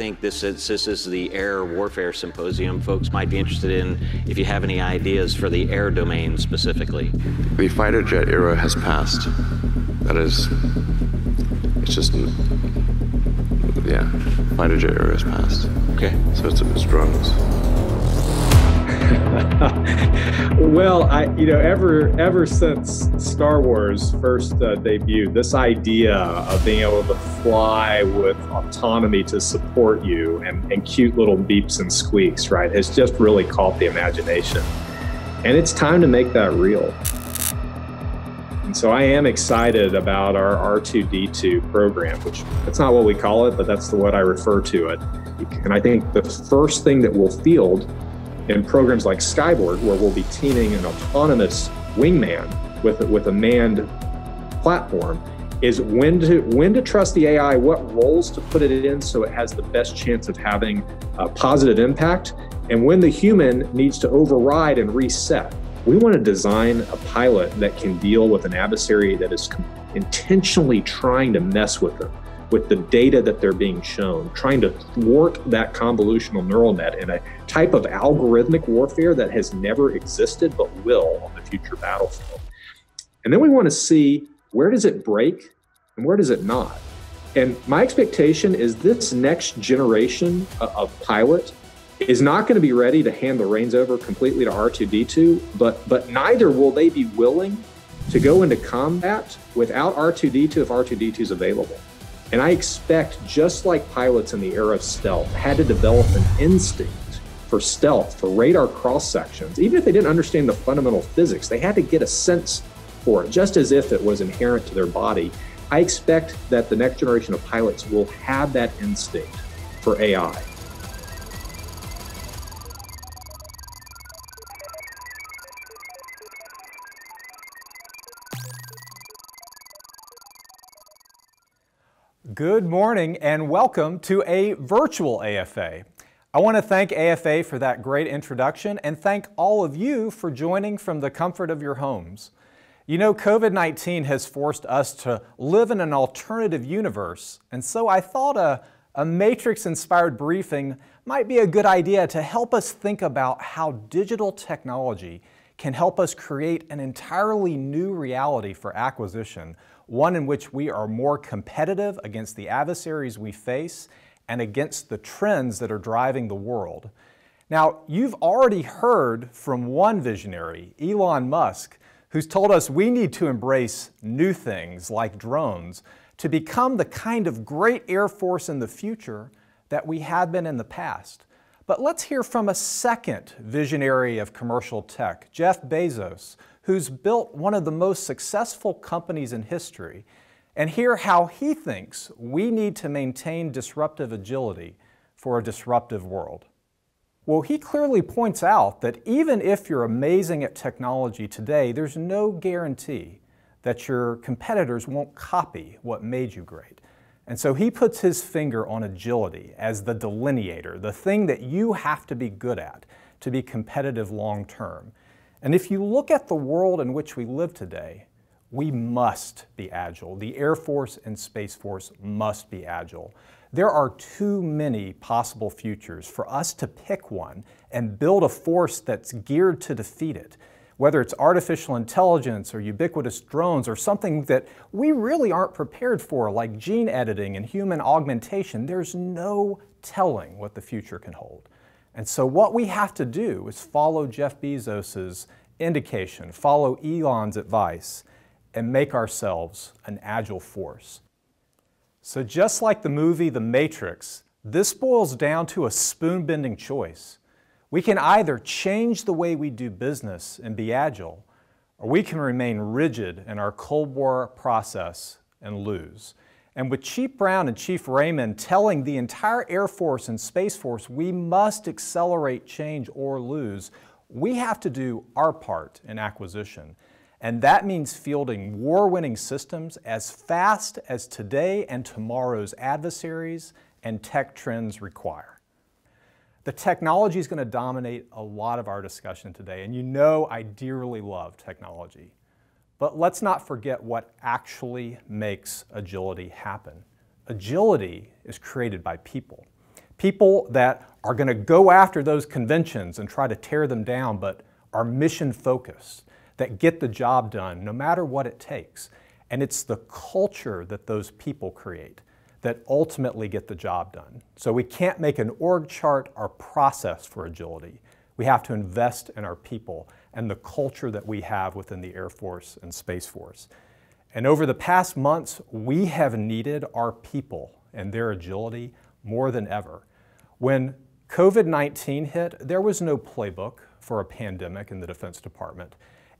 I think this is, this is the air warfare symposium folks might be interested in if you have any ideas for the air domain specifically. The fighter jet era has passed. That is, it's just, yeah, fighter jet era has passed. Okay. So it's, it's drones. well, I you know ever ever since Star Wars first uh, debuted, this idea of being able to fly with autonomy to support you and, and cute little beeps and squeaks, right, has just really caught the imagination, and it's time to make that real. And so I am excited about our R2D2 program, which that's not what we call it, but that's the what I refer to it. And I think the first thing that we'll field in programs like Skyborg, where we'll be teaming an autonomous wingman with, with a manned platform, is when to when to trust the AI, what roles to put it in so it has the best chance of having a positive impact, and when the human needs to override and reset. We want to design a pilot that can deal with an adversary that is intentionally trying to mess with them with the data that they're being shown, trying to thwart that convolutional neural net in a type of algorithmic warfare that has never existed but will on the future battlefield. And then we want to see where does it break and where does it not? And my expectation is this next generation of pilot is not going to be ready to hand the reins over completely to R2D2, but but neither will they be willing to go into combat without R2D2 if R2D2 is available. And I expect, just like pilots in the era of stealth had to develop an instinct for stealth, for radar cross sections, even if they didn't understand the fundamental physics, they had to get a sense for it, just as if it was inherent to their body. I expect that the next generation of pilots will have that instinct for AI. Good morning and welcome to a virtual AFA. I want to thank AFA for that great introduction and thank all of you for joining from the comfort of your homes. You know, COVID 19 has forced us to live in an alternative universe, and so I thought a, a Matrix inspired briefing might be a good idea to help us think about how digital technology can help us create an entirely new reality for acquisition one in which we are more competitive against the adversaries we face and against the trends that are driving the world. Now, you've already heard from one visionary, Elon Musk, who's told us we need to embrace new things like drones to become the kind of great Air Force in the future that we have been in the past. But let's hear from a second visionary of commercial tech, Jeff Bezos, who's built one of the most successful companies in history, and hear how he thinks we need to maintain disruptive agility for a disruptive world. Well, he clearly points out that even if you're amazing at technology today, there's no guarantee that your competitors won't copy what made you great. And so he puts his finger on agility as the delineator, the thing that you have to be good at to be competitive long term. And if you look at the world in which we live today, we must be agile. The Air Force and Space Force must be agile. There are too many possible futures for us to pick one and build a force that's geared to defeat it. Whether it's artificial intelligence or ubiquitous drones or something that we really aren't prepared for, like gene editing and human augmentation, there's no telling what the future can hold. And so what we have to do is follow Jeff Bezos's indication, follow Elon's advice, and make ourselves an agile force. So just like the movie The Matrix, this boils down to a spoon-bending choice. We can either change the way we do business and be agile, or we can remain rigid in our Cold War process and lose. And with Chief Brown and Chief Raymond telling the entire Air Force and Space Force we must accelerate change or lose, we have to do our part in acquisition. And that means fielding war winning systems as fast as today and tomorrow's adversaries and tech trends require. The technology is going to dominate a lot of our discussion today, and you know I dearly love technology. But let's not forget what actually makes agility happen. Agility is created by people. People that are going to go after those conventions and try to tear them down, but are mission focused, that get the job done no matter what it takes. And it's the culture that those people create that ultimately get the job done. So we can't make an org chart our process for agility. We have to invest in our people and the culture that we have within the Air Force and Space Force. And over the past months, we have needed our people and their agility more than ever. When COVID 19 hit, there was no playbook for a pandemic in the Defense Department.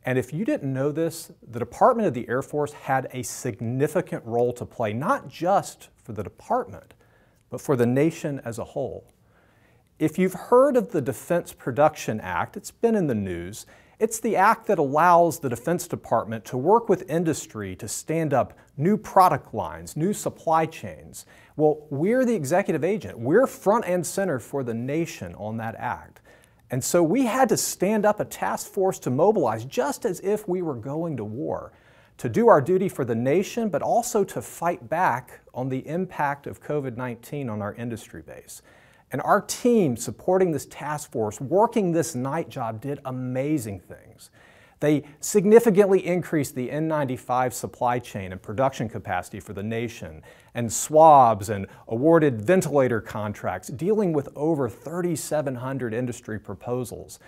And if you didn't know this, the Department of the Air Force had a significant role to play, not just for the department, but for the nation as a whole. If you've heard of the Defense Production Act, it's been in the news. It's the act that allows the Defense Department to work with industry to stand up new product lines, new supply chains. Well, we're the executive agent. We're front and center for the nation on that act. And so we had to stand up a task force to mobilize just as if we were going to war, to do our duty for the nation, but also to fight back on the impact of COVID 19 on our industry base. And our team supporting this task force, working this night job, did amazing things. They significantly increased the N95 supply chain and production capacity for the nation, and swabs and awarded ventilator contracts, dealing with over 3,700 industry proposals.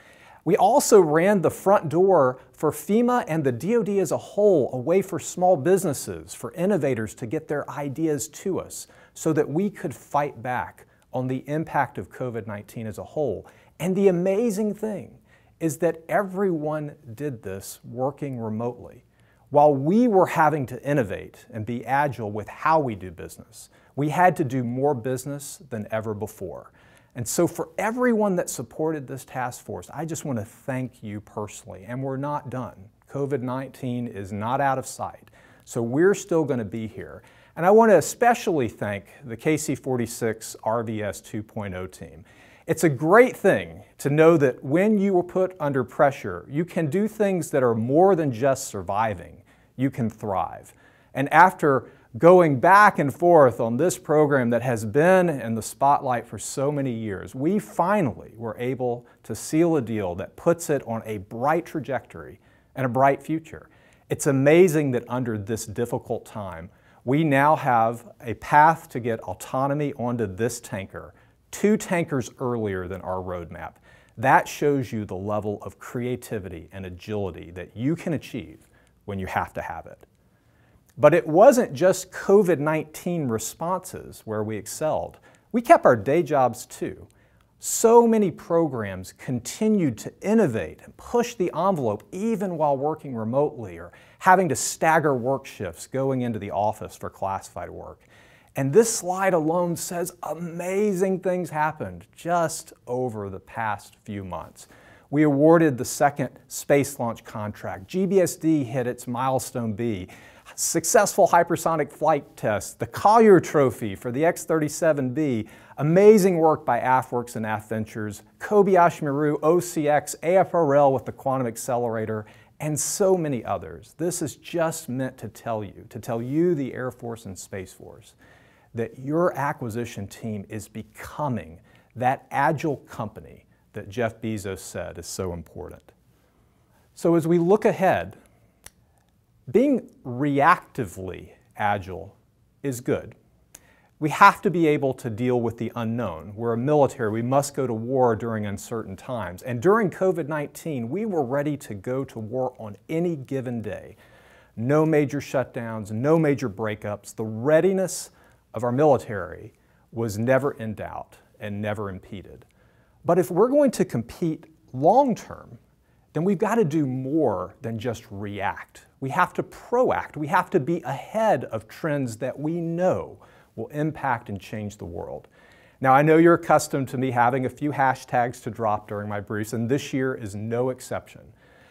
We also ran the front door for FEMA and the DoD as a whole, a way for small businesses, for innovators to get their ideas to us so that we could fight back on the impact of COVID 19 as a whole. And the amazing thing is that everyone did this working remotely. While we were having to innovate and be agile with how we do business, we had to do more business than ever before. And so, for everyone that supported this task force, I just want to thank you personally. And we're not done. COVID 19 is not out of sight. So, we're still going to be here. And I want to especially thank the KC 46 RVS 2.0 team. It's a great thing to know that when you are put under pressure, you can do things that are more than just surviving. You can thrive. And after going back and forth on this program that has been in the spotlight for so many years, we finally were able to seal a deal that puts it on a bright trajectory and a bright future. It's amazing that under this difficult time, we now have a path to get autonomy onto this tanker, two tankers earlier than our roadmap. That shows you the level of creativity and agility that you can achieve when you have to have it. But it wasn't just COVID 19 responses where we excelled. We kept our day jobs too. So many programs continued to innovate and push the envelope even while working remotely or having to stagger work shifts going into the office for classified work. And this slide alone says amazing things happened just over the past few months. We awarded the second space launch contract. GBSD hit its milestone B. Successful hypersonic flight test, the Collier Trophy for the X-37B, amazing work by AFWERX and AFVentures, Kobayashi Maru, OCX, AFRL with the quantum accelerator, and so many others. This is just meant to tell you, to tell you, the Air Force and Space Force, that your acquisition team is becoming that agile company that Jeff Bezos said is so important. So as we look ahead, being reactively agile is good. We have to be able to deal with the unknown. We're a military, we must go to war during uncertain times. And during COVID 19, we were ready to go to war on any given day. No major shutdowns, no major breakups. The readiness of our military was never in doubt and never impeded. But if we're going to compete long term, then we've got to do more than just react. We have to proact. We have to be ahead of trends that we know will impact and change the world. Now, I know you're accustomed to me having a few hashtags to drop during my briefs, and this year is no exception.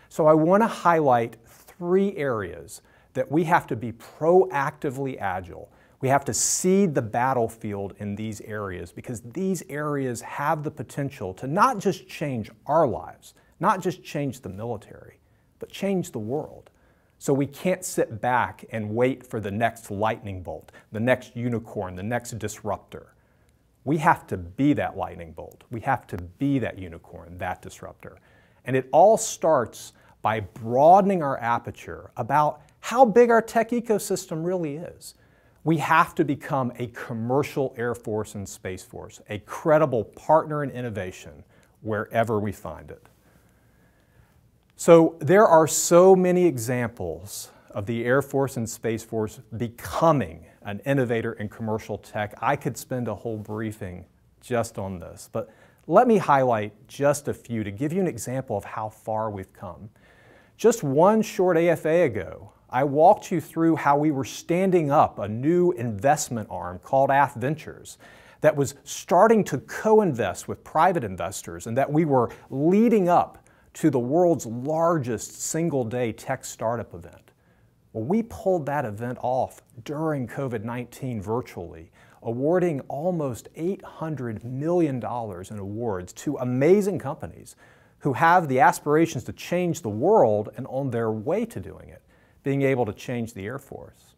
So I want to highlight three areas that we have to be proactively agile. We have to seed the battlefield in these areas because these areas have the potential to not just change our lives, not just change the military, but change the world. So we can't sit back and wait for the next lightning bolt, the next unicorn, the next disruptor. We have to be that lightning bolt. We have to be that unicorn, that disruptor. And it all starts by broadening our aperture about how big our tech ecosystem really is. We have to become a commercial Air Force and Space Force, a credible partner in innovation wherever we find it. So there are so many examples of the Air Force and Space Force becoming an innovator in commercial tech. I could spend a whole briefing just on this, but let me highlight just a few to give you an example of how far we've come. Just one short AFA ago, I walked you through how we were standing up a new investment arm called AF Ventures that was starting to co-invest with private investors and that we were leading up to the world's largest single-day tech startup event. Well, we pulled that event off during COVID 19 virtually, awarding almost $800 million in awards to amazing companies who have the aspirations to change the world and on their way to doing it, being able to change the Air Force.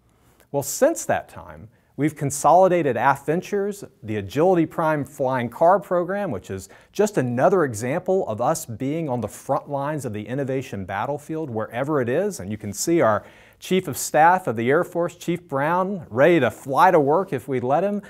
Well, since that time, We've consolidated AF Ventures, the Agility Prime Flying Car program, which is just another example of us being on the front lines of the innovation battlefield wherever it is. And you can see our Chief of Staff of the Air Force, Chief Brown, ready to fly to work if we let him.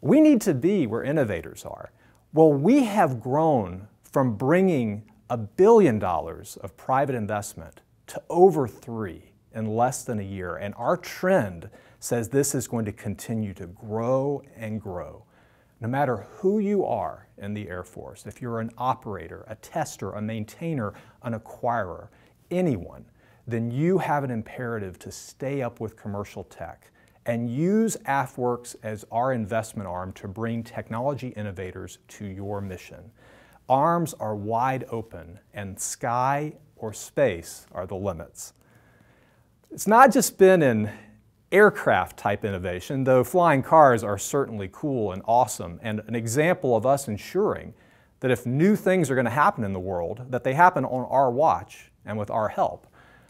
We need to be where innovators are. Well, we have grown from bringing a billion dollars of private investment to over three in less than a year. And our trend says this is going to continue to grow and grow. No matter who you are in the Air Force, if you're an operator, a tester, a maintainer, an acquirer, anyone, then you have an imperative to stay up with commercial tech and use AFWERX as our investment arm to bring technology innovators to your mission. Arms are wide open and sky or space are the limits. It's not just been in aircraft type innovation, though flying cars are certainly cool and awesome and an example of us ensuring that if new things are going to happen in the world, that they happen on our watch and with our help.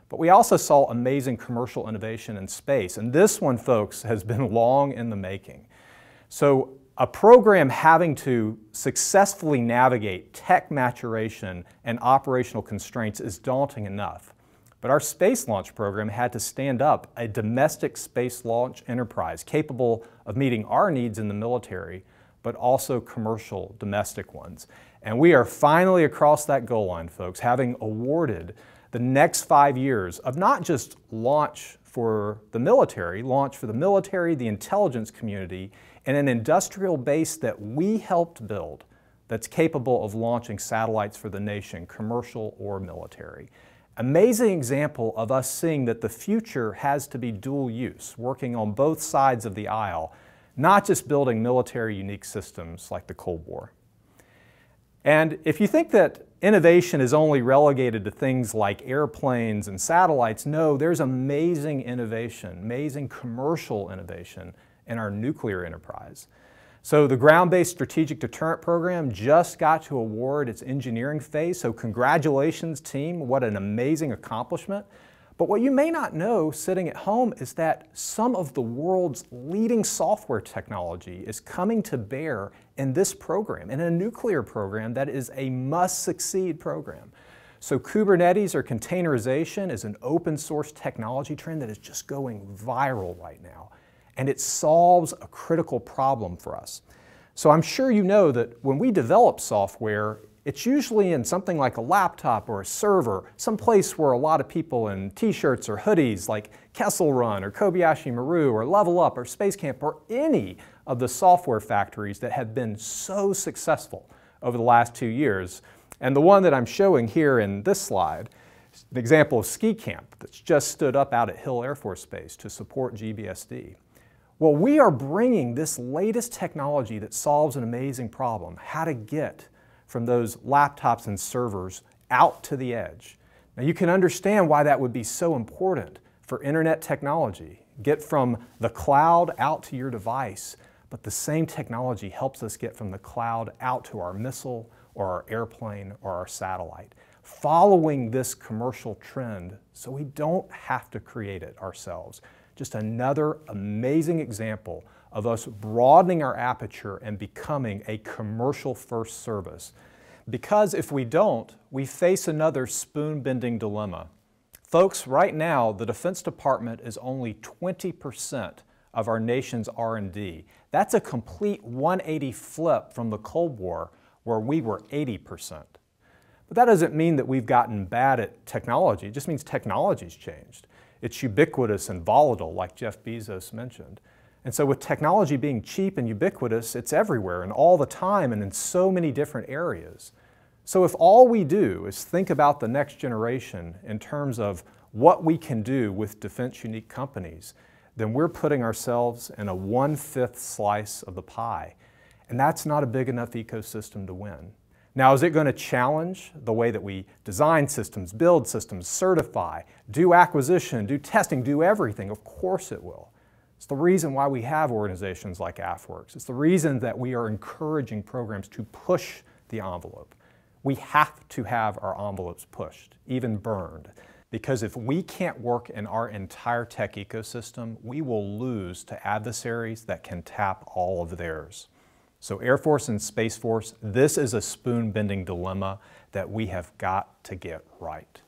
But we also saw amazing commercial innovation in space, and this one, folks, has been long in the making. So a program having to successfully navigate tech maturation and operational constraints is daunting enough. But our space launch program had to stand up a domestic space launch enterprise capable of meeting our needs in the military, but also commercial domestic ones. And we are finally across that goal line, folks, having awarded the next five years of not just launch for the military, launch for the military, the intelligence community, and an industrial base that we helped build that's capable of launching satellites for the nation, commercial or military. Amazing example of us seeing that the future has to be dual use, working on both sides of the aisle, not just building military unique systems like the Cold War. And if you think that innovation is only relegated to things like airplanes and satellites, no, there's amazing innovation, amazing commercial innovation in our nuclear enterprise. So the ground-based strategic deterrent program just got to award its engineering phase. So congratulations team, what an amazing accomplishment. But what you may not know sitting at home is that some of the world's leading software technology is coming to bear in this program, in a nuclear program that is a must succeed program. So Kubernetes or containerization is an open source technology trend that is just going viral right now and it solves a critical problem for us. So I'm sure you know that when we develop software, it's usually in something like a laptop or a server, some place where a lot of people in t-shirts or hoodies like Kessel Run or Kobayashi Maru or Level Up or Space Camp or any of the software factories that have been so successful over the last two years. And the one that I'm showing here in this slide, is an example of Ski Camp that's just stood up out at Hill Air Force Base to support GBSD. Well, we are bringing this latest technology that solves an amazing problem, how to get from those laptops and servers out to the edge. Now you can understand why that would be so important for internet technology. Get from the cloud out to your device, but the same technology helps us get from the cloud out to our missile or our airplane or our satellite. Following this commercial trend so we don't have to create it ourselves Just another amazing example of us broadening our aperture and becoming a commercial first service. Because if we don't, we face another spoon bending dilemma. Folks, right now, the Defense Department is only 20% of our nation's R&D. That's a complete 180 flip from the Cold War where we were 80%. But that doesn't mean that we've gotten bad at technology. It just means technology's changed. It's ubiquitous and volatile, like Jeff Bezos mentioned. And so with technology being cheap and ubiquitous, it's everywhere and all the time and in so many different areas. So if all we do is think about the next generation in terms of what we can do with defense unique companies, then we're putting ourselves in a one-fifth slice of the pie. And that's not a big enough ecosystem to win. Now, is it going to challenge the way that we design systems, build systems, certify, do acquisition, do testing, do everything? Of course it will. It's the reason why we have organizations like AFWERX. It's the reason that we are encouraging programs to push the envelope. We have to have our envelopes pushed, even burned, because if we can't work in our entire tech ecosystem, we will lose to adversaries that can tap all of theirs. So Air Force and Space Force, this is a spoon-bending dilemma that we have got to get right.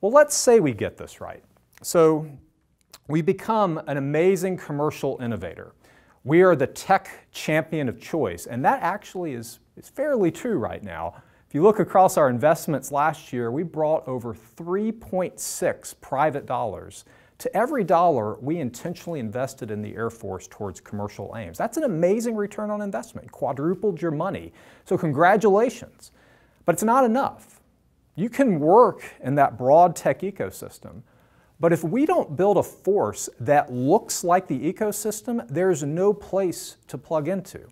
Well, let's say we get this right. So we become an amazing commercial innovator. We are the tech champion of choice, and that actually is, is fairly true right now. If you look across our investments last year, we brought over 3.6 private dollars to every dollar we intentionally invested in the Air Force towards commercial aims. That's an amazing return on investment, quadrupled your money. So congratulations. But it's not enough. You can work in that broad tech ecosystem, but if we don't build a force that looks like the ecosystem, there's no place to plug into.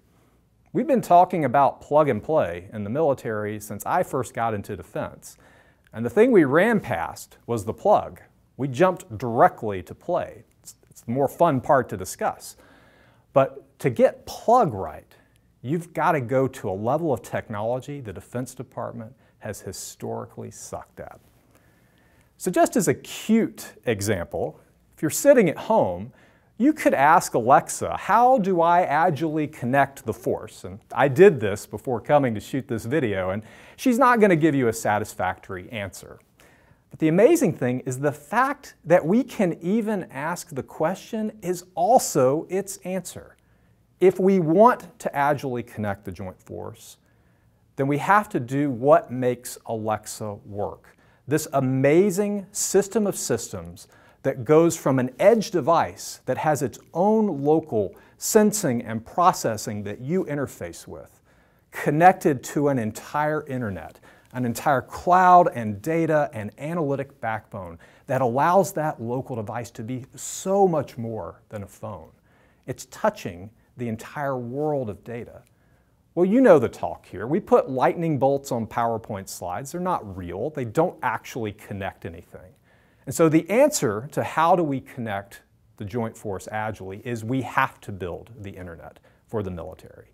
We've been talking about plug and play in the military since I first got into defense. And the thing we ran past was the plug. We jumped directly to play. It's, it's the more fun part to discuss. But to get plug right, you've got to go to a level of technology the Defense Department has historically sucked at. So just as a cute example, if you're sitting at home, you could ask Alexa, how do I agilely connect the force? And I did this before coming to shoot this video, and she's not going to give you a satisfactory answer. But the amazing thing is the fact that we can even ask the question is also its answer. If we want to agilely connect the joint force, then we have to do what makes Alexa work this amazing system of systems that goes from an edge device that has its own local sensing and processing that you interface with, connected to an entire internet, an entire cloud and data and analytic backbone that allows that local device to be so much more than a phone. It's touching the entire world of data. Well, you know the talk here. We put lightning bolts on PowerPoint slides. They're not real. They don't actually connect anything. And so the answer to how do we connect the joint force agilely is we have to build the internet for the military.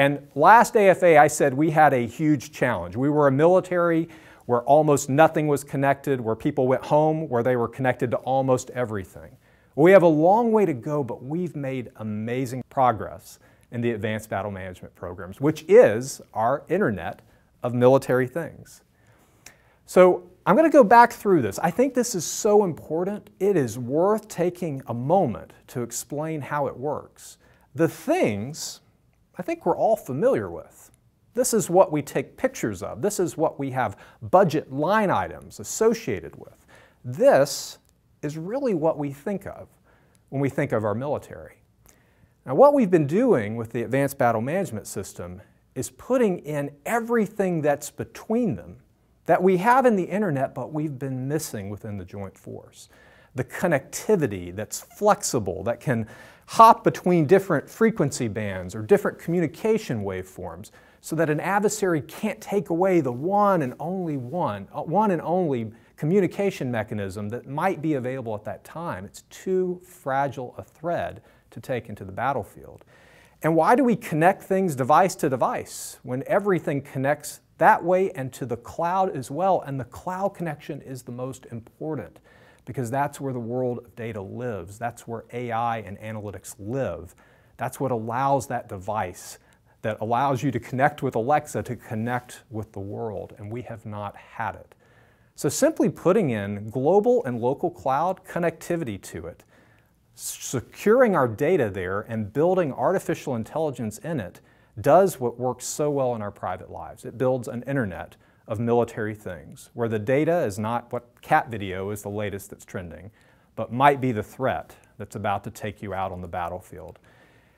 And last AFA, I said we had a huge challenge. We were a military where almost nothing was connected, where people went home, where they were connected to almost everything. We have a long way to go, but we've made amazing progress in the Advanced Battle Management Programs, which is our internet of military things. So I'm going to go back through this. I think this is so important, it is worth taking a moment to explain how it works. The things I think we're all familiar with. This is what we take pictures of. This is what we have budget line items associated with. This is really what we think of when we think of our military. Now, what we've been doing with the Advanced Battle Management System is putting in everything that's between them that we have in the internet, but we've been missing within the Joint Force. The connectivity that's flexible, that can hop between different frequency bands or different communication waveforms so that an adversary can't take away the one and only one, uh, one and only communication mechanism that might be available at that time. It's too fragile a thread to take into the battlefield. And why do we connect things device to device when everything connects that way and to the cloud as well? And the cloud connection is the most important because that's where the world of data lives. That's where AI and analytics live. That's what allows that device that allows you to connect with Alexa to connect with the world, and we have not had it. So simply putting in global and local cloud connectivity to it, securing our data there and building artificial intelligence in it does what works so well in our private lives. It builds an internet of military things, where the data is not what cat video is the latest that's trending, but might be the threat that's about to take you out on the battlefield.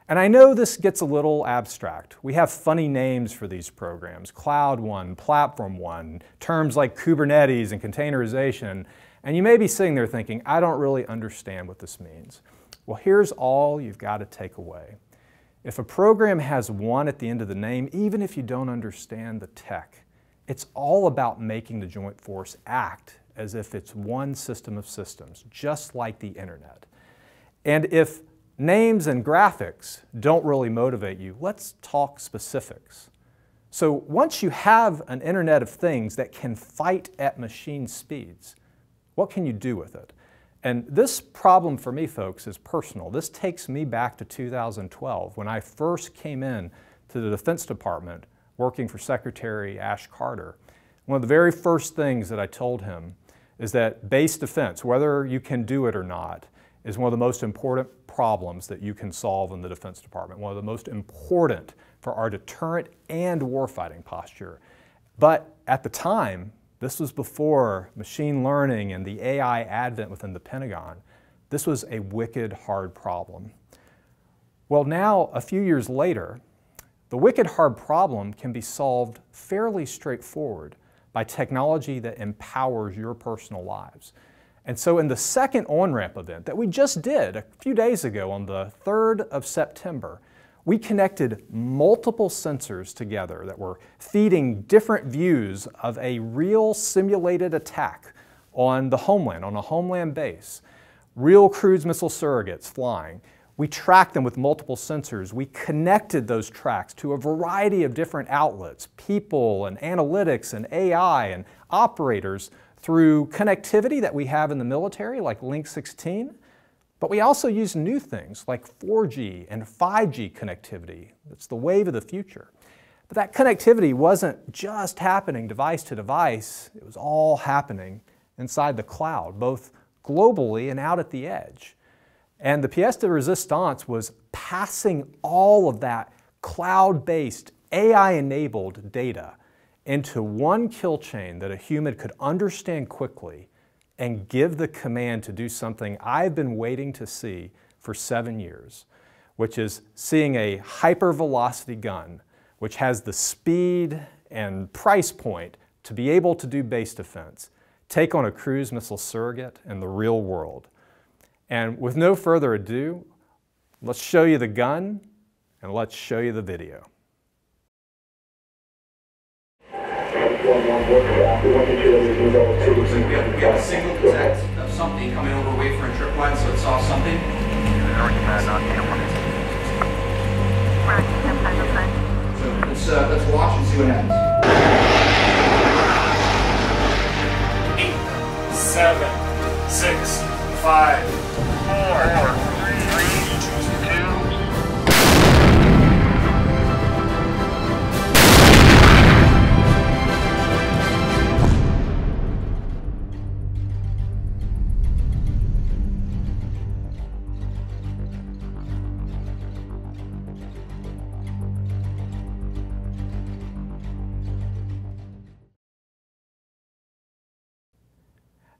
And I know this gets a little abstract. We have funny names for these programs Cloud One, Platform One, terms like Kubernetes and containerization. And you may be sitting there thinking, I don't really understand what this means. Well, here's all you've got to take away. If a program has one at the end of the name, even if you don't understand the tech, it's all about making the Joint Force act as if it's one system of systems, just like the internet. And if names and graphics don't really motivate you, let's talk specifics. So once you have an Internet of Things that can fight at machine speeds, what can you do with it? And this problem for me, folks, is personal. This takes me back to 2012 when I first came in to the Defense Department working for Secretary Ash Carter. One of the very first things that I told him is that base defense, whether you can do it or not, is one of the most important problems that you can solve in the Defense Department, one of the most important for our deterrent and warfighting posture. But at the time, this was before machine learning and the AI advent within the Pentagon. This was a wicked hard problem. Well, now, a few years later, the wicked hard problem can be solved fairly straightforward by technology that empowers your personal lives. And so in the second on-ramp event that we just did a few days ago on the 3rd of September, we connected multiple sensors together that were feeding different views of a real simulated attack on the homeland, on a homeland base. Real cruise missile surrogates flying. We tracked them with multiple sensors. We connected those tracks to a variety of different outlets, people and analytics and AI and operators through connectivity that we have in the military, like Link 16, but we also use new things like 4G and 5G connectivity. It's the wave of the future. But that connectivity wasn't just happening device to device, it was all happening inside the cloud, both globally and out at the edge. And the pièce de resistance was passing all of that cloud-based, AI-enabled data into one kill chain that a human could understand quickly and give the command to do something I've been waiting to see for seven years, which is seeing a hypervelocity gun, which has the speed and price point to be able to do base defense, take on a cruise missile surrogate in the real world. And with no further ado, let's show you the gun and let's show you the video. We have, a single detect of something coming over wayfront trip line, so it saw something. So let's, uh, let's watch and see what happens. Eight, seven, six, five, four.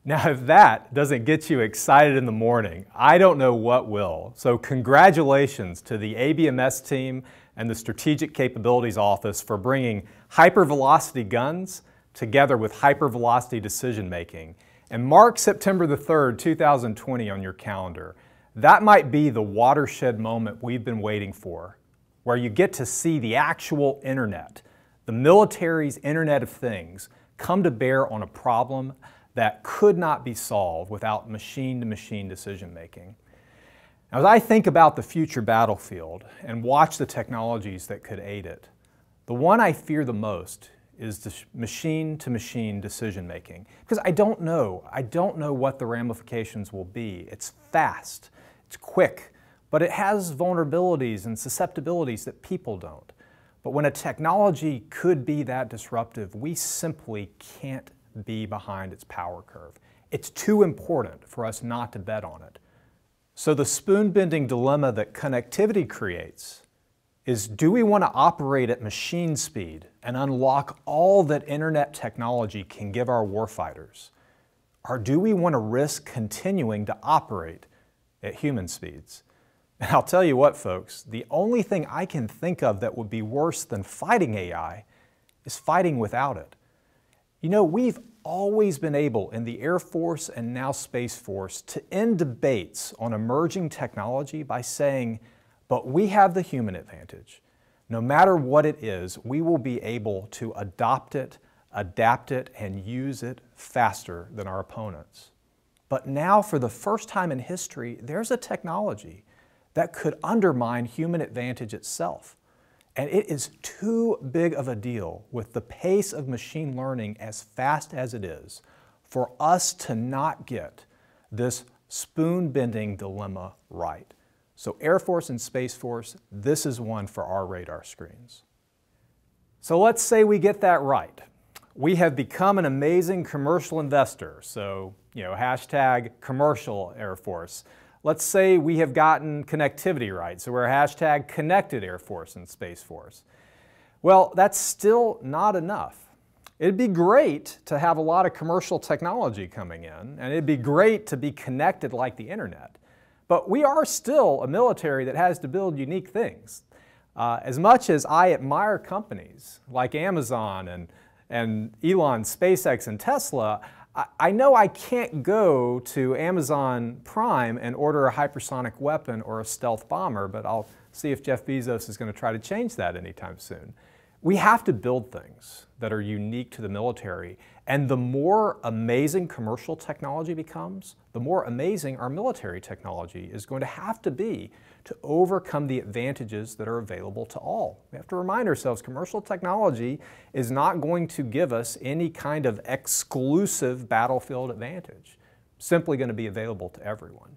Now, if that doesn't get you excited in the morning, I don't know what will. So, congratulations to the ABMS team and the Strategic Capabilities Office for bringing hypervelocity guns together with hypervelocity decision making. And mark September the 3rd, 2020 on your calendar. That might be the watershed moment we've been waiting for, where you get to see the actual internet, the military's Internet of Things, come to bear on a problem that could not be solved without machine to machine decision making. Now, as I think about the future battlefield and watch the technologies that could aid it, the one I fear the most is machine to machine decision making because I don't know. I don't know what the ramifications will be. It's fast, it's quick, but it has vulnerabilities and susceptibilities that people don't. But when a technology could be that disruptive, we simply can't be behind its power curve. It's too important for us not to bet on it. So the spoon bending dilemma that connectivity creates is do we want to operate at machine speed and unlock all that internet technology can give our warfighters? Or do we want to risk continuing to operate at human speeds? And I'll tell you what, folks, the only thing I can think of that would be worse than fighting AI is fighting without it. You know, we've always been able in the Air Force and now Space Force to end debates on emerging technology by saying, but we have the human advantage. No matter what it is, we will be able to adopt it, adapt it, and use it faster than our opponents. But now, for the first time in history, there's a technology that could undermine human advantage itself. And it is too big of a deal with the pace of machine learning as fast as it is for us to not get this spoon bending dilemma right. So, Air Force and Space Force, this is one for our radar screens. So, let's say we get that right. We have become an amazing commercial investor. So, you know, hashtag commercial Air Force. Let's say we have gotten connectivity right, so we're hashtag connected Air Force and Space Force. Well, that's still not enough. It'd be great to have a lot of commercial technology coming in, and it'd be great to be connected like the internet. But we are still a military that has to build unique things. Uh, as much as I admire companies like Amazon and, and Elon, SpaceX, and Tesla, I know I can't go to Amazon Prime and order a hypersonic weapon or a stealth bomber, but I'll see if Jeff Bezos is going to try to change that anytime soon. We have to build things that are unique to the military. And the more amazing commercial technology becomes, the more amazing our military technology is going to have to be to overcome the advantages that are available to all. We have to remind ourselves commercial technology is not going to give us any kind of exclusive battlefield advantage, simply going to be available to everyone.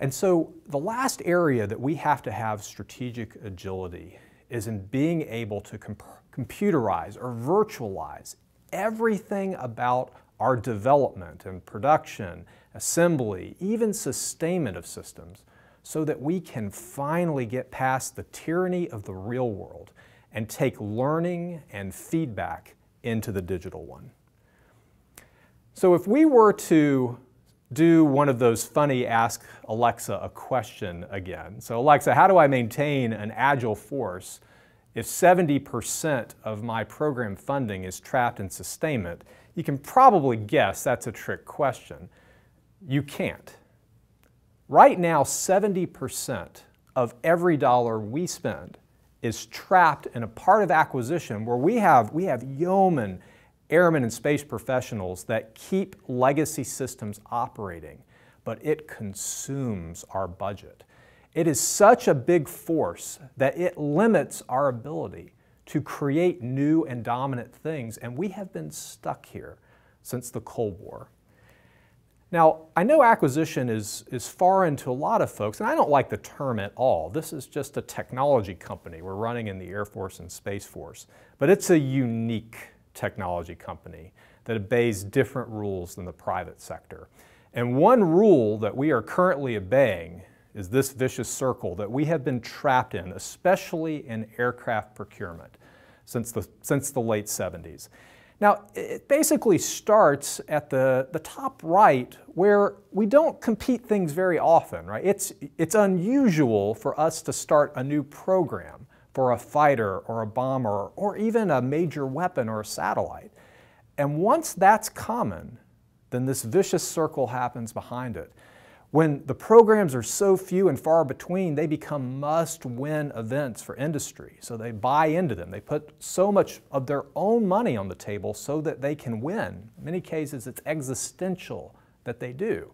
And so the last area that we have to have strategic agility is in being able to comp computerize or virtualize everything about our development and production, assembly, even sustainment of systems, so that we can finally get past the tyranny of the real world and take learning and feedback into the digital one. So if we were to do one of those funny ask Alexa a question again. So Alexa, how do I maintain an agile force if 70% of my program funding is trapped in sustainment? You can probably guess that's a trick question. You can't. Right now, 70% of every dollar we spend is trapped in a part of acquisition where we have, we have yeoman airmen and space professionals that keep legacy systems operating, but it consumes our budget. It is such a big force that it limits our ability to create new and dominant things, and we have been stuck here since the Cold War. Now, I know acquisition is, is foreign to a lot of folks, and I don't like the term at all. This is just a technology company we're running in the Air Force and Space Force, but it's a unique technology company that obeys different rules than the private sector. And one rule that we are currently obeying is this vicious circle that we have been trapped in, especially in aircraft procurement since the, since the late 70s. Now, it basically starts at the, the top right where we don't compete things very often, right? It's, it's unusual for us to start a new program for a fighter or a bomber or even a major weapon or a satellite. And once that's common, then this vicious circle happens behind it. When the programs are so few and far between, they become must win events for industry. So they buy into them. They put so much of their own money on the table so that they can win. In many cases, it's existential that they do.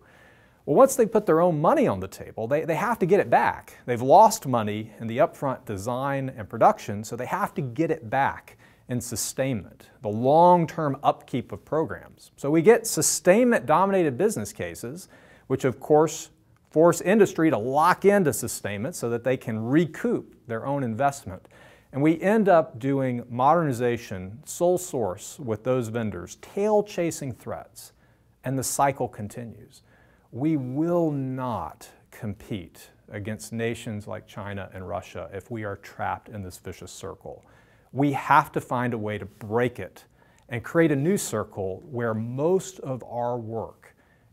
Well, once they put their own money on the table, they, they have to get it back. They've lost money in the upfront design and production, so they have to get it back in sustainment, the long term upkeep of programs. So we get sustainment dominated business cases, which of course force industry to lock into sustainment so that they can recoup their own investment. And we end up doing modernization sole source with those vendors, tail chasing threats, and the cycle continues. We will not compete against nations like China and Russia if we are trapped in this vicious circle. We have to find a way to break it and create a new circle where most of our work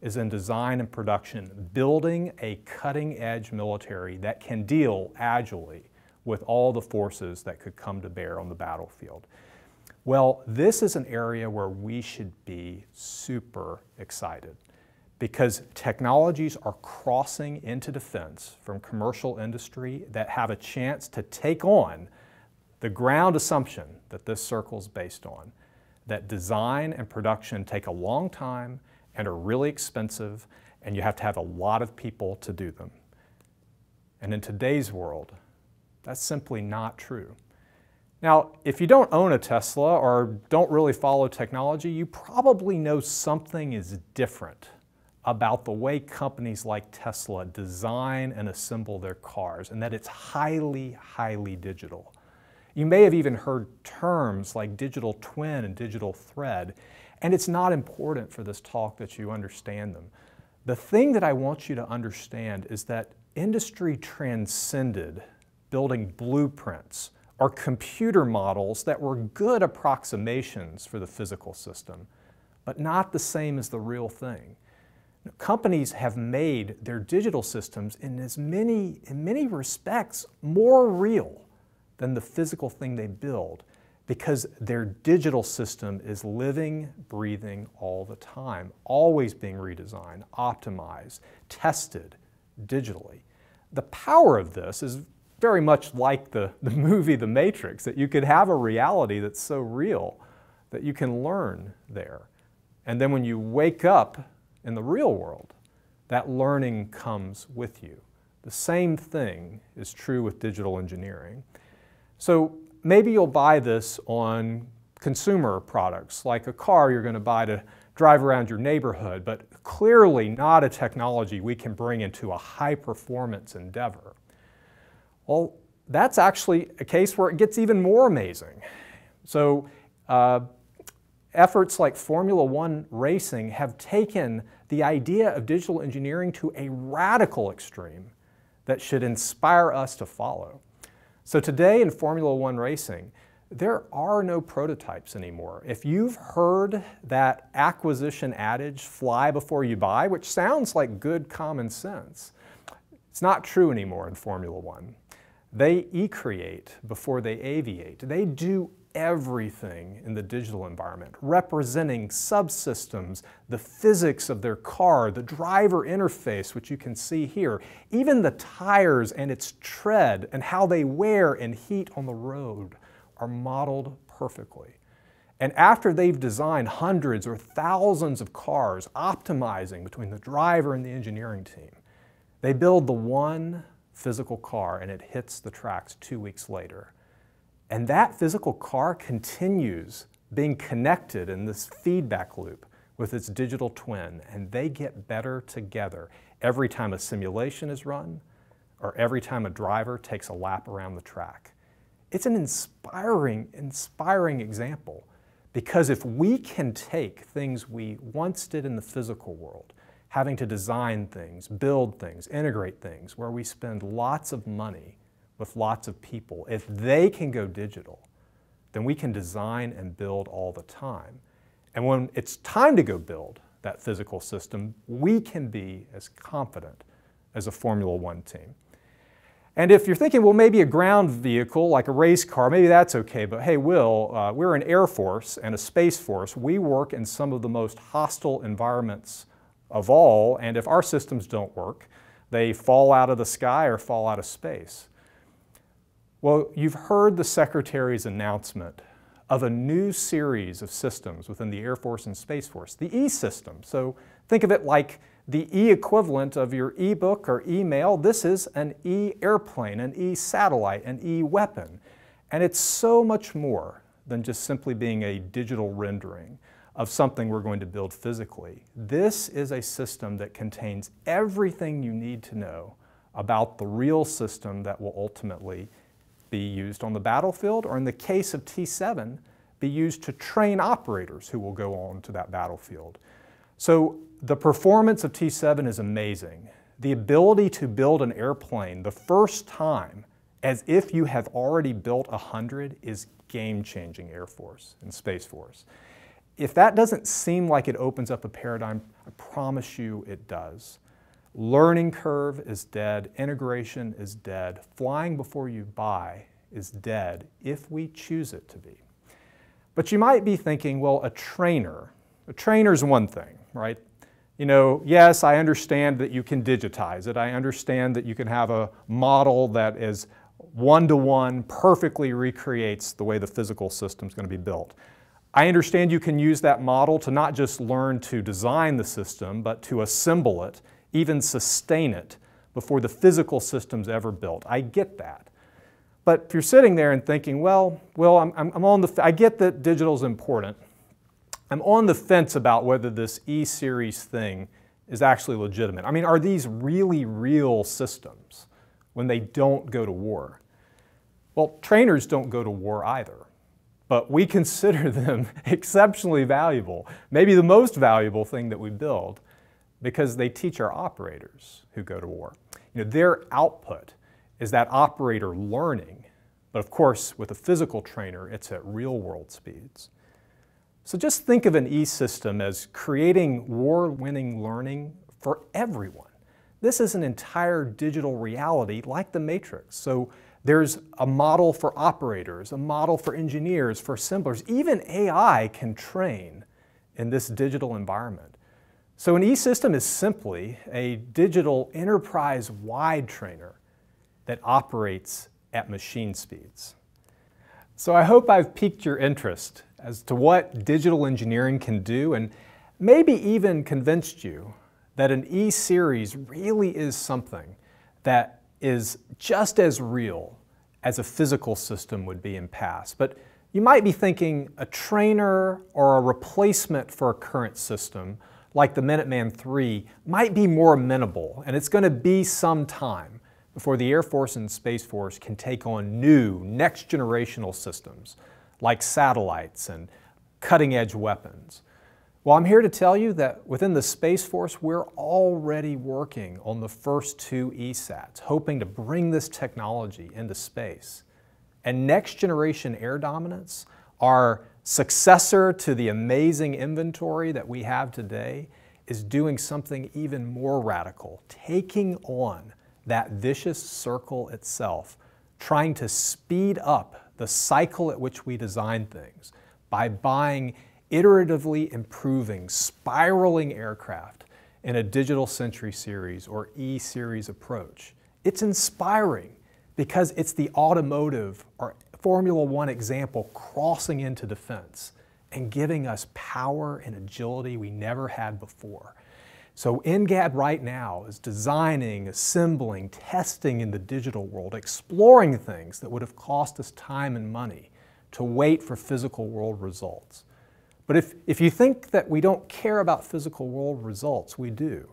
is in design and production, building a cutting edge military that can deal agilely with all the forces that could come to bear on the battlefield. Well, this is an area where we should be super excited because technologies are crossing into defense from commercial industry that have a chance to take on the ground assumption that this circle is based on that design and production take a long time and are really expensive, and you have to have a lot of people to do them. And in today's world, that's simply not true. Now, if you don't own a Tesla or don't really follow technology, you probably know something is different about the way companies like Tesla design and assemble their cars, and that it's highly, highly digital. You may have even heard terms like digital twin and digital thread, and it's not important for this talk that you understand them. The thing that I want you to understand is that industry transcended building blueprints or computer models that were good approximations for the physical system, but not the same as the real thing. Companies have made their digital systems in as many, in many respects, more real than the physical thing they build because their digital system is living, breathing all the time, always being redesigned, optimized, tested digitally. The power of this is very much like the, the movie The Matrix, that you could have a reality that's so real that you can learn there. And then when you wake up in the real world, that learning comes with you. The same thing is true with digital engineering. So maybe you'll buy this on consumer products, like a car you're going to buy to drive around your neighborhood, but clearly not a technology we can bring into a high performance endeavor. Well, that's actually a case where it gets even more amazing. So, uh, efforts like Formula One racing have taken the idea of digital engineering to a radical extreme that should inspire us to follow. So today in Formula One racing, there are no prototypes anymore. If you've heard that acquisition adage, fly before you buy, which sounds like good common sense, it's not true anymore in Formula One. They e-create before they aviate. They do everything in the digital environment, representing subsystems, the physics of their car, the driver interface, which you can see here, even the tires and its tread and how they wear and heat on the road are modeled perfectly. And after they've designed hundreds or thousands of cars, optimizing between the driver and the engineering team, they build the one physical car and it hits the tracks two weeks later. And that physical car continues being connected in this feedback loop with its digital twin, and they get better together every time a simulation is run or every time a driver takes a lap around the track. It's an inspiring, inspiring example because if we can take things we once did in the physical world, having to design things, build things, integrate things, where we spend lots of money with lots of people, if they can go digital, then we can design and build all the time. And when it's time to go build that physical system, we can be as confident as a Formula One team. And if you're thinking, well, maybe a ground vehicle like a race car, maybe that's okay, but hey, Will, uh, we're an Air Force and a Space Force. We work in some of the most hostile environments of all, and if our systems don't work, they fall out of the sky or fall out of space. Well, you've heard the Secretary's announcement of a new series of systems within the Air Force and Space Force, the E system. So think of it like the E equivalent of your e-book or email. This is an E airplane, an E satellite, an E weapon. And it's so much more than just simply being a digital rendering of something we're going to build physically. This is a system that contains everything you need to know about the real system that will ultimately be used on the battlefield, or in the case of T7, be used to train operators who will go on to that battlefield. So the performance of T7 is amazing. The ability to build an airplane the first time as if you have already built 100 is game-changing Air Force and Space Force. If that doesn't seem like it opens up a paradigm, I promise you it does. Learning curve is dead, integration is dead, flying before you buy is dead if we choose it to be. But you might be thinking, well, a trainer, a trainer is one thing, right? You know, yes, I understand that you can digitize it. I understand that you can have a model that is one-to-one, perfectly recreates the way the physical system is going to be built. I understand you can use that model to not just learn to design the system, but to assemble it, even sustain it before the physical system's ever built. I get that. But if you're sitting there and thinking, well, well, I'm, I'm on the, I get that digital is important. I'm on the fence about whether this E-series thing is actually legitimate. I mean, are these really real systems when they don't go to war? Well, trainers don't go to war either but we consider them exceptionally valuable, maybe the most valuable thing that we build, because they teach our operators who go to war. You know, their output is that operator learning, but of course, with a physical trainer, it's at real world speeds. So just think of an e-system as creating war-winning learning for everyone. This is an entire digital reality like the Matrix. So there's a model for operators, a model for engineers, for assemblers. Even AI can train in this digital environment. So an e-system is simply a digital enterprise-wide trainer that operates at machine speeds. So I hope I've piqued your interest as to what digital engineering can do and maybe even convinced you that an E-series really is something that is just as real as a physical system would be in past. But you might be thinking a trainer or a replacement for a current system like the Minuteman III might be more amenable, and it's going to be some time before the Air Force and Space Force can take on new, next generational systems like satellites and cutting edge weapons. Well, I'm here to tell you that within the Space Force, we're already working on the first two ESATs, hoping to bring this technology into space. And next generation air dominance, our successor to the amazing inventory that we have today, is doing something even more radical, taking on that vicious circle itself, trying to speed up the cycle at which we design things by buying iteratively improving, spiraling aircraft in a digital century series or E series approach. It's inspiring because it's the automotive or Formula One example crossing into defense and giving us power and agility we never had before. So NGAD right now is designing, assembling, testing in the digital world, exploring things that would have cost us time and money to wait for physical world results. But if, if you think that we don't care about physical world results, we do.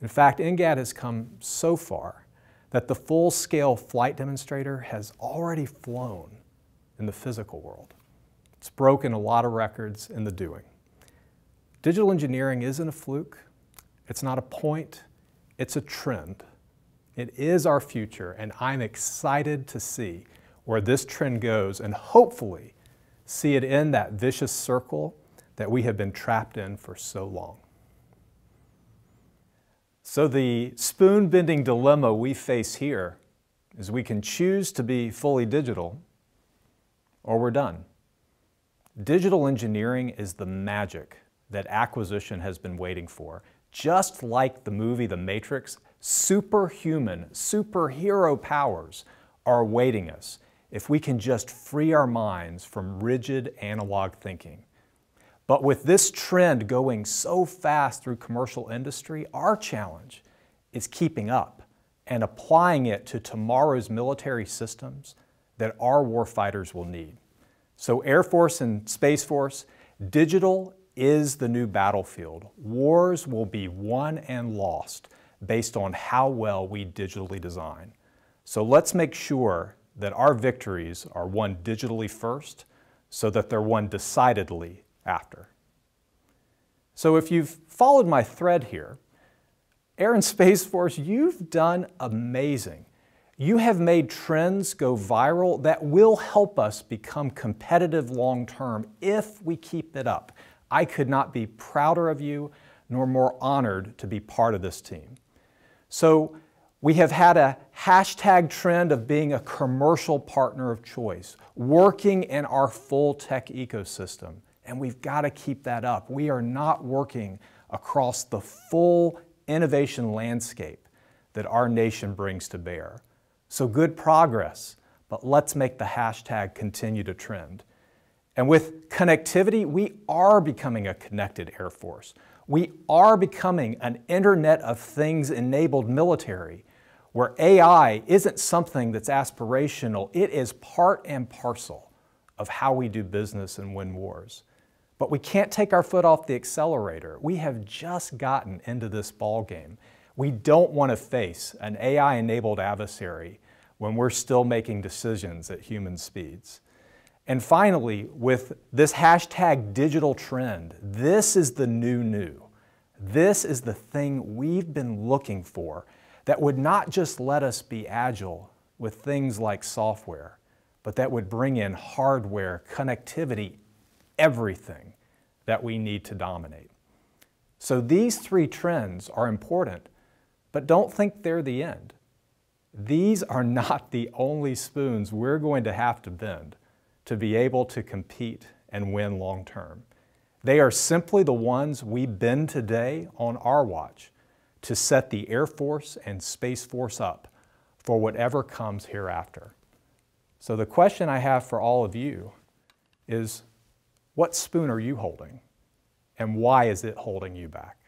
In fact, NGAD has come so far that the full-scale flight demonstrator has already flown in the physical world. It's broken a lot of records in the doing. Digital engineering isn't a fluke. It's not a point. It's a trend. It is our future, and I'm excited to see where this trend goes and hopefully see it in that vicious circle that we have been trapped in for so long. So the spoon bending dilemma we face here is we can choose to be fully digital or we're done. Digital engineering is the magic that acquisition has been waiting for. Just like the movie The Matrix, superhuman, superhero powers are awaiting us if we can just free our minds from rigid analog thinking. But with this trend going so fast through commercial industry, our challenge is keeping up and applying it to tomorrow's military systems that our warfighters will need. So, Air Force and Space Force, digital is the new battlefield. Wars will be won and lost based on how well we digitally design. So, let's make sure that our victories are won digitally first so that they're won decidedly after. So, if you've followed my thread here, Air and Space Force, you've done amazing. You have made trends go viral that will help us become competitive long term if we keep it up. I could not be prouder of you nor more honored to be part of this team. So, we have had a hashtag trend of being a commercial partner of choice, working in our full tech ecosystem, and we've got to keep that up. We are not working across the full innovation landscape that our nation brings to bear. So good progress, but let's make the hashtag continue to trend. And with connectivity, we are becoming a connected Air Force. We are becoming an Internet of Things enabled military where AI isn't something that's aspirational, it is part and parcel of how we do business and win wars. But we can't take our foot off the accelerator. We have just gotten into this ball game. We don't want to face an AI enabled adversary when we're still making decisions at human speeds. And finally, with this hashtag digital trend, this is the new new. This is the thing we've been looking for that would not just let us be agile with things like software, but that would bring in hardware, connectivity, everything that we need to dominate. So these three trends are important but don't think they're the end. These are not the only spoons we're going to have to bend to be able to compete and win long term. They are simply the ones we bend today on our watch to set the Air Force and Space Force up for whatever comes hereafter. So, the question I have for all of you is what spoon are you holding? And why is it holding you back?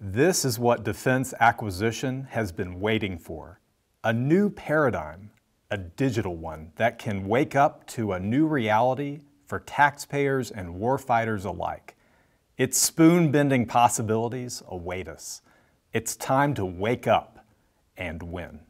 This is what defense acquisition has been waiting for a new paradigm, a digital one that can wake up to a new reality for taxpayers and warfighters alike. Its spoon bending possibilities await us. It's time to wake up and win.